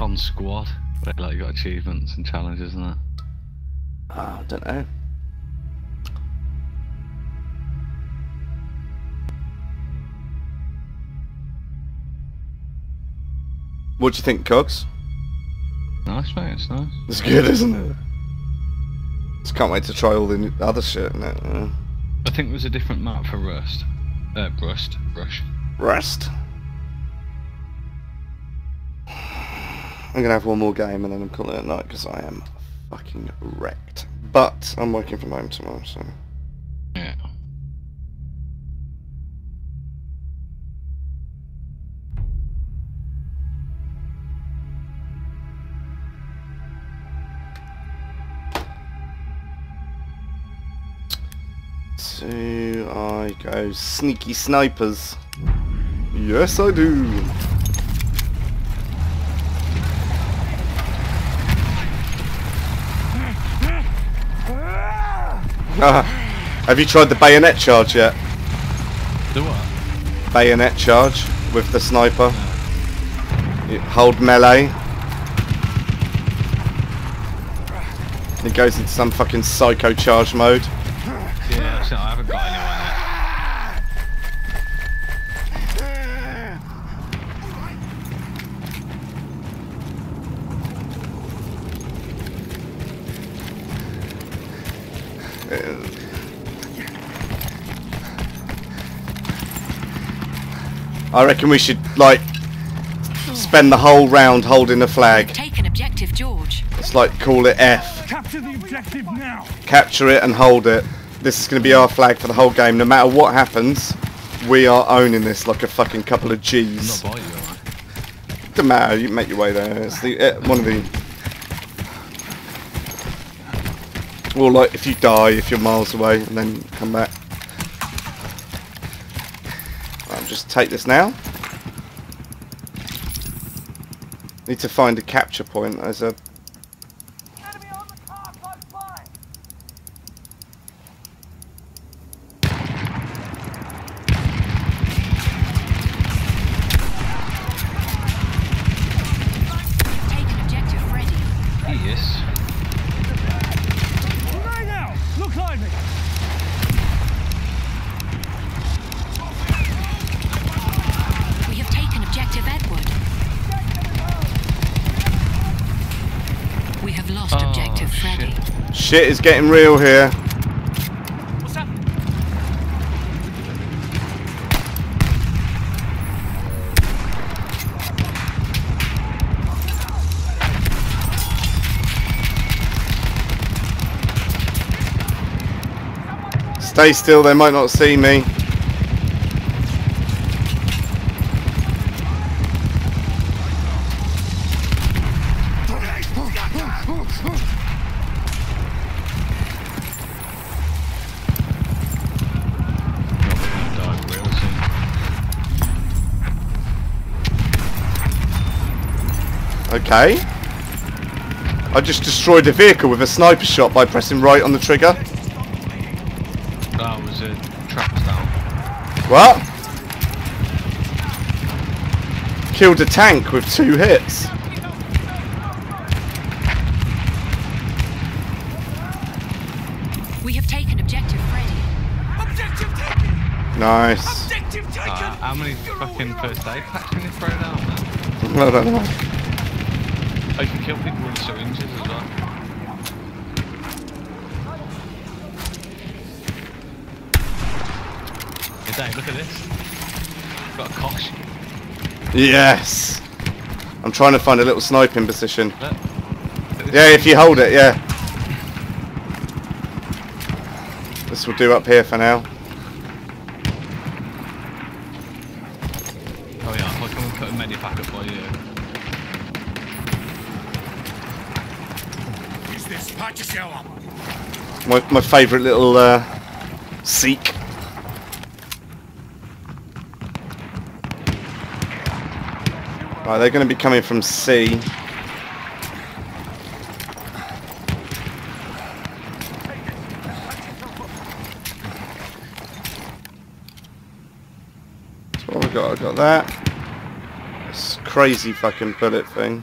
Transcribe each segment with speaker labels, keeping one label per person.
Speaker 1: On squad, where like you got achievements and challenges and that.
Speaker 2: Ah, I don't know. What do you think, Cogs?
Speaker 1: Nice, mate. It's nice.
Speaker 2: It's good, isn't it? Just can't wait to try all the other shit in it.
Speaker 1: I think there's a different map for Rust. Uh, Rust. Rush.
Speaker 2: Rest. I'm gonna have one more game and then I'm calling it a night because I am fucking wrecked. But I'm working from home tomorrow, so
Speaker 1: Yeah.
Speaker 2: so I go sneaky snipers. Yes, I do. Have you tried the bayonet charge yet?
Speaker 1: The what?
Speaker 2: Bayonet charge with the sniper. You hold melee. It goes into some fucking psycho charge mode.
Speaker 1: Yeah, so I haven't got anyone yet.
Speaker 2: I reckon we should like spend the whole round holding the flag.
Speaker 3: Taken objective George.
Speaker 2: Let's like call it F.
Speaker 4: Capture the objective now.
Speaker 2: Capture it and hold it. This is going to be our flag for the whole game. No matter what happens, we are owning this like a fucking couple of G's.
Speaker 1: not by you, am I?
Speaker 2: Doesn't matter. You make your way there. It's the uh, one of the. Well, like if you die, if you're miles away, and then come back. Take this now. Need to find a capture point. There's a.
Speaker 4: Enemy on the car close by.
Speaker 3: Taken objective Freddy.
Speaker 1: Yes.
Speaker 4: Grenade out. Look lively.
Speaker 3: We have taken objective Edward. We have lost
Speaker 1: Oh,
Speaker 3: objective Freddy.
Speaker 1: Shit.
Speaker 2: Is getting real here.
Speaker 4: What's up?
Speaker 2: Stay still. They might not see me. Okay. I just destroyed a vehicle with a sniper shot by pressing right on the trigger.
Speaker 1: That was a trap down.
Speaker 2: What? Killed a tank with two hits.
Speaker 3: We have taken objective Freddy.
Speaker 4: Objective taken.
Speaker 2: Nice.
Speaker 4: Objective taken.
Speaker 1: Uh, how many fucking first aid packs can you throw down man?
Speaker 2: I don't know.
Speaker 1: Oh, you can kill people with syringes as well. Hey Dave, look at this. Got a Kosh.
Speaker 2: Yes. I'm trying to find a little sniping position.
Speaker 1: Look. Look at this.
Speaker 2: Yeah, if you hold it, yeah. This will do up here for now.
Speaker 1: Oh yeah, I'll come and put a for you.
Speaker 4: This. Patch yourself up.
Speaker 2: My, my favourite little uh, seek. Right, they're going to be coming from C. So what I got? I got that. This crazy fucking bullet thing.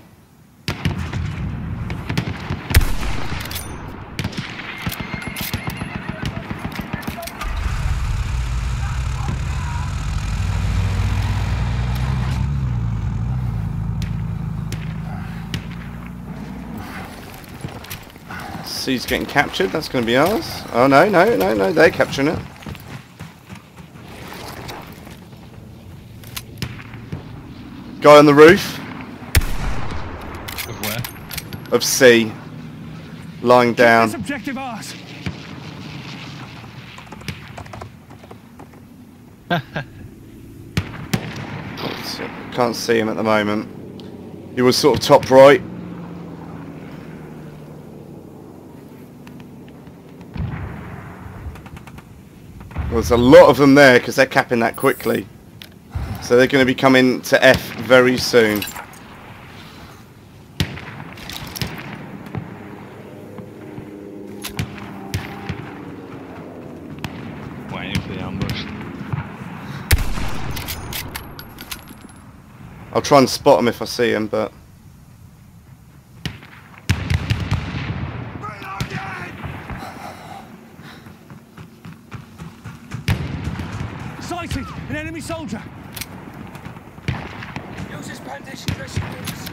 Speaker 2: C's getting captured. That's going to be ours. Oh no, no, no, no. They're capturing it. Guy on the roof
Speaker 1: Of where?
Speaker 2: of C, lying
Speaker 4: This
Speaker 2: down.
Speaker 4: objective ours.
Speaker 2: Can't see him at the moment. He was sort of top right. There's a lot of them there because they're capping that quickly. So they're going to be coming to F very soon.
Speaker 1: Waiting for the ambush.
Speaker 2: I'll try and spot him if I see him, but
Speaker 4: An enemy soldier!
Speaker 5: Use his bandage dressing rooms.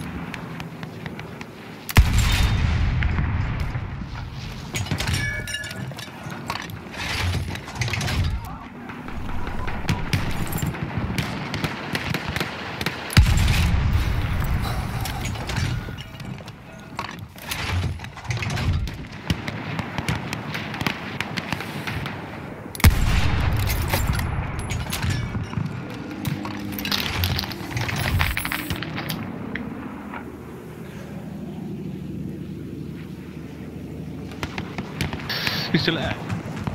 Speaker 1: You still there?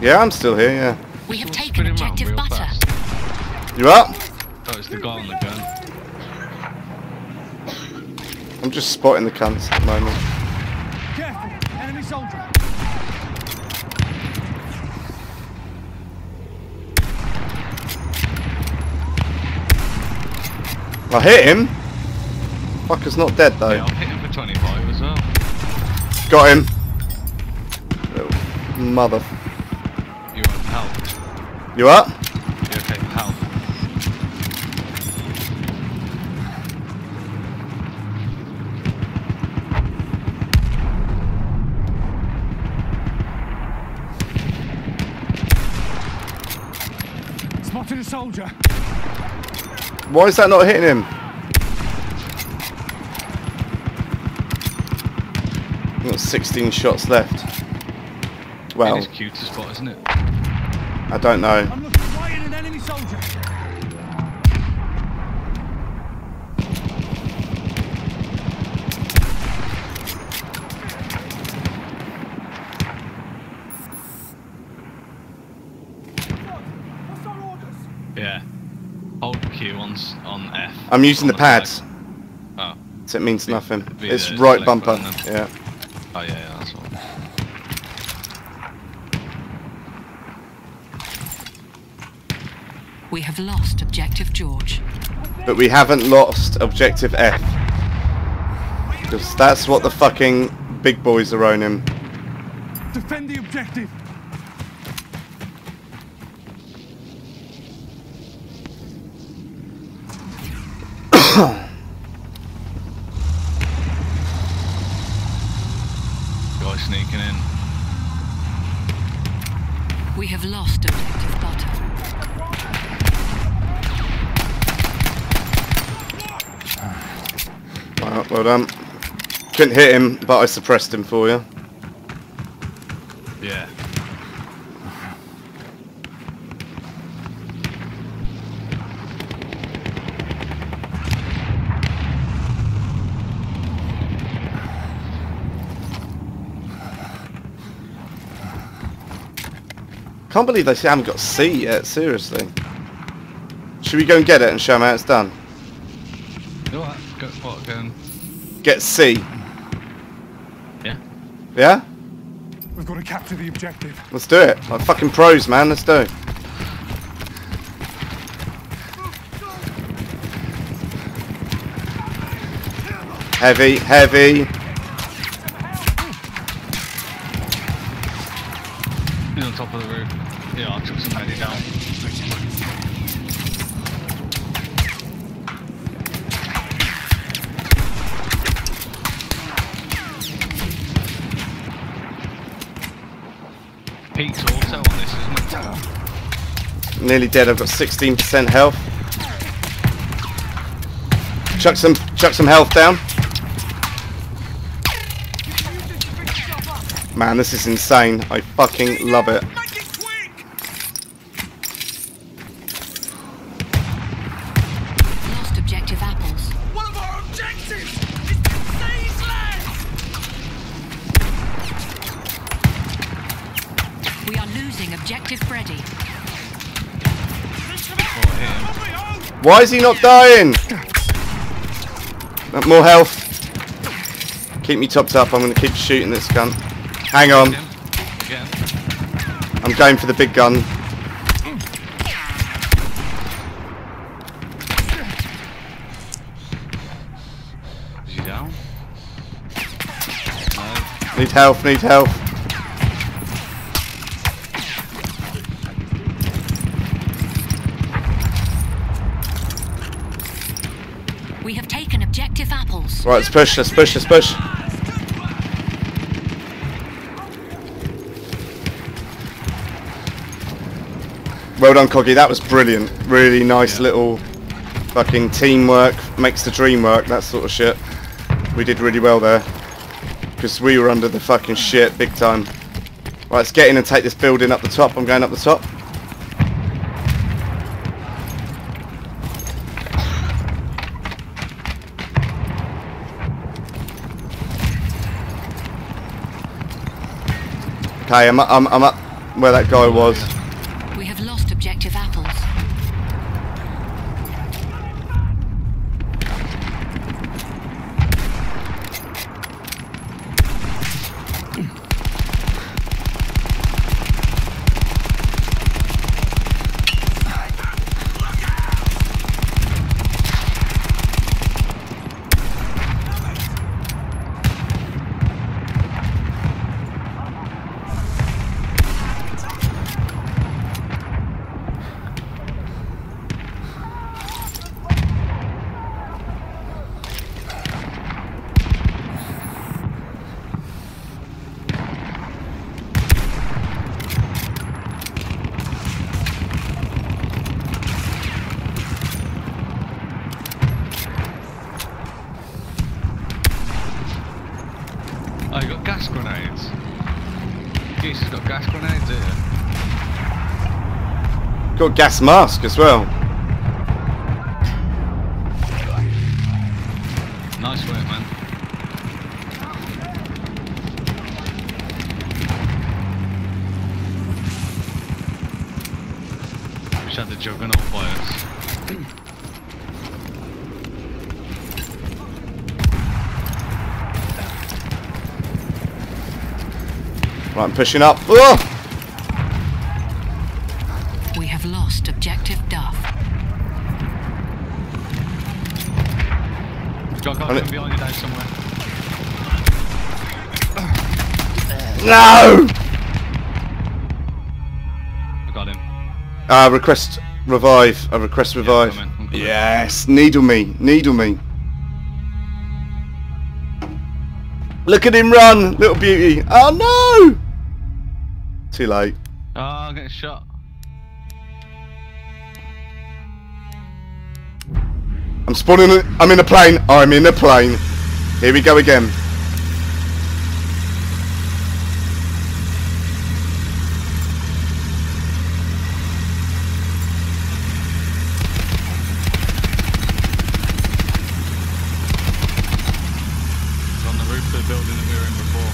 Speaker 2: yeah, I'm still here. Yeah,
Speaker 3: We have taken
Speaker 1: him
Speaker 3: objective butter.
Speaker 1: fast.
Speaker 2: you up?
Speaker 1: Oh, it's the guy on the gun.
Speaker 2: I'm just spotting the cunts at the moment.
Speaker 4: Careful! Enemy soldier!
Speaker 2: I hit him. Fucker's not dead though.
Speaker 1: Yeah, I'll hit him for 25 as well.
Speaker 2: Got him. Little mother.
Speaker 1: You want help?
Speaker 2: You up?
Speaker 1: You okay for help?
Speaker 4: Spotted a soldier!
Speaker 2: Why is that not hitting him? Got 16 shots left. Well,
Speaker 1: It is cute to spot, isn't it?
Speaker 2: I don't know.
Speaker 4: I'm looking right at an enemy soldier!
Speaker 1: Yeah. Hold Q on on F.
Speaker 2: I'm using
Speaker 1: on
Speaker 2: the pads,
Speaker 1: select- Oh.
Speaker 2: so it means nothing.
Speaker 1: via
Speaker 2: It's
Speaker 1: the
Speaker 2: right
Speaker 1: select
Speaker 2: bumper.
Speaker 1: button.
Speaker 2: Yeah.
Speaker 1: Oh yeah, yeah, that's one.
Speaker 3: We have lost objective George.
Speaker 2: But we haven't lost objective F. Because that's what the fucking big boys are owning.
Speaker 4: Defend the objective!
Speaker 1: Guy sneaking in.
Speaker 3: We have lost objective butter.
Speaker 2: Well, done. Couldn't hit him, but I suppressed him for you.
Speaker 1: Yeah.
Speaker 2: Can't believe they haven't got C yet, seriously. Should we go and get it and show them how it's done?
Speaker 1: You alright? Go, what, going?
Speaker 2: Get C.
Speaker 1: Yeah?
Speaker 2: Yeah?
Speaker 4: We've got to capture the objective.
Speaker 2: Let's do it. Like fucking pros, man. Let's do it. Heavy, heavy.
Speaker 1: He's on top of the roof. Yeah, I took somebody down. Peaks auto on this, isn't it?
Speaker 2: Nearly dead. I've got 16% health. Chuck some, chuck some health down. Man, this is insane. I fucking love it.
Speaker 3: Objective Freddy.
Speaker 2: Why is he not dying? More health. Keep me topped up. I'm going to keep shooting this gun. Hang on.
Speaker 1: Again. Again.
Speaker 2: I'm going for the big gun.
Speaker 1: Is he down? No.
Speaker 2: Need health, need health. Right, let's push, let's push, let's push. Well done, Coggy. That was brilliant. Really nice little fucking teamwork. Makes the dream work, that sort of shit. We did really well there. Because we were under the fucking shit big time. Right, let's get in and take this building up the top. I'm going up the top. Okay, I'm, I'm, I'm up where that guy was.
Speaker 3: We have lost objective apples.
Speaker 1: Oh, you got gas grenades. Geese has got gas grenades here.
Speaker 2: Got gas mask as well.
Speaker 1: Nice work, man. Wish I had the juggernaut us.
Speaker 2: Right, I'm pushing up. Ugh! No!
Speaker 1: I got him.
Speaker 2: Uh, request revive. I request revive.
Speaker 1: coming, I'm coming.
Speaker 2: yes, needle me, needle me. Look at him run, little beauty. Oh no! Too late.
Speaker 1: Oh, I'm getting shot.
Speaker 2: I'm spawning. I'm in a plane. I'm in a plane. Here we go again.
Speaker 1: It's on the roof of the building that we were in before.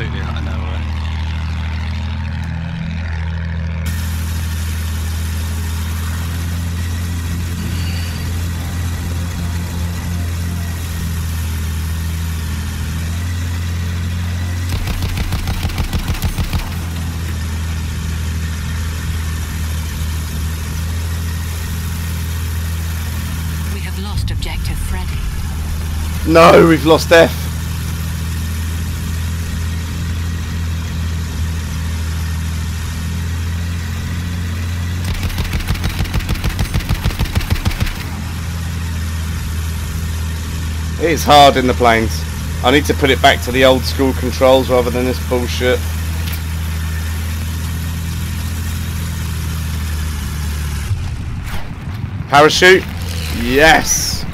Speaker 1: completely out of nowhere.
Speaker 2: No, we've lost F. It is hard in the planes. I need to put it back to the old school controls rather than this bullshit. Parachute? Yes!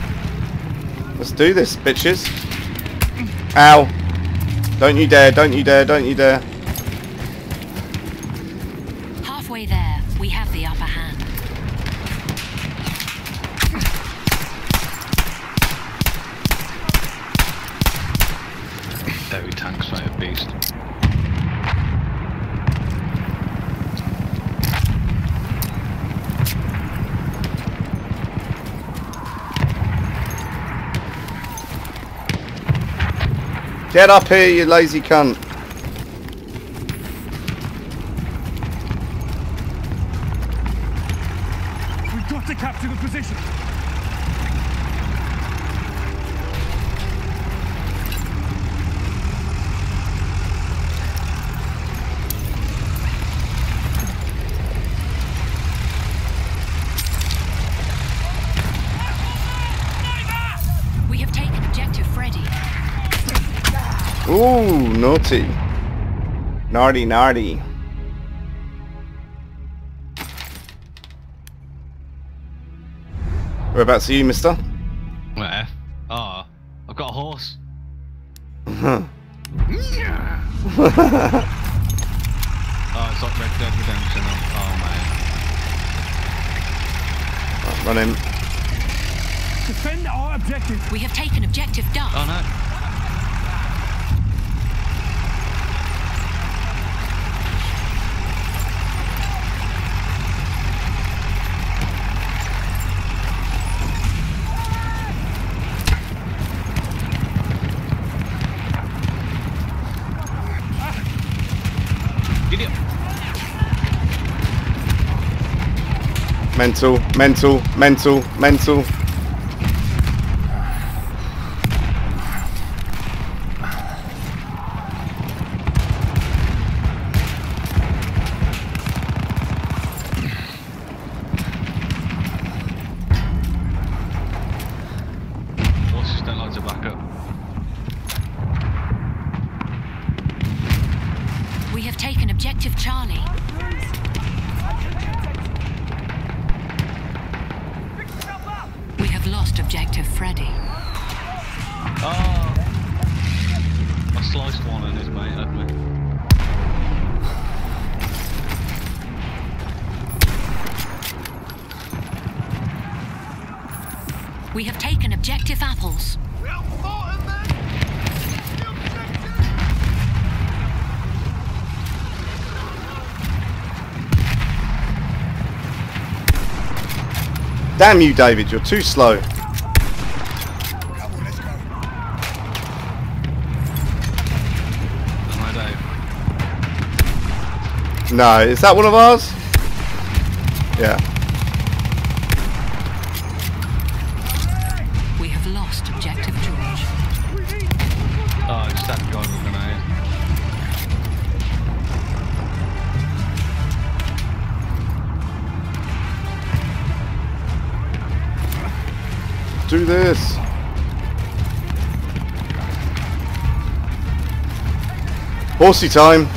Speaker 2: Let's do this, bitches. Ow. Don't you dare, don't you dare, don't you dare.
Speaker 1: 30 tanks like a beast.
Speaker 2: Get up here, you lazy cunt.
Speaker 4: We've got to capture the position.
Speaker 2: Ooh, naughty. Nardy, nardy. Whereabouts are about to see you, mister?
Speaker 1: Where? Oh, I've got a horse. Oh, it's like Red Dead Redemption. Oh, oh man.
Speaker 2: Run in.
Speaker 4: Defend our objective.
Speaker 3: We have taken objective Duff.
Speaker 1: Oh no.
Speaker 2: Mental, mental, mental, mental. Damn you, David, you're too slow.
Speaker 1: Am I Dave?
Speaker 2: No, is that one of ours? Yeah. Do this. Horsey time.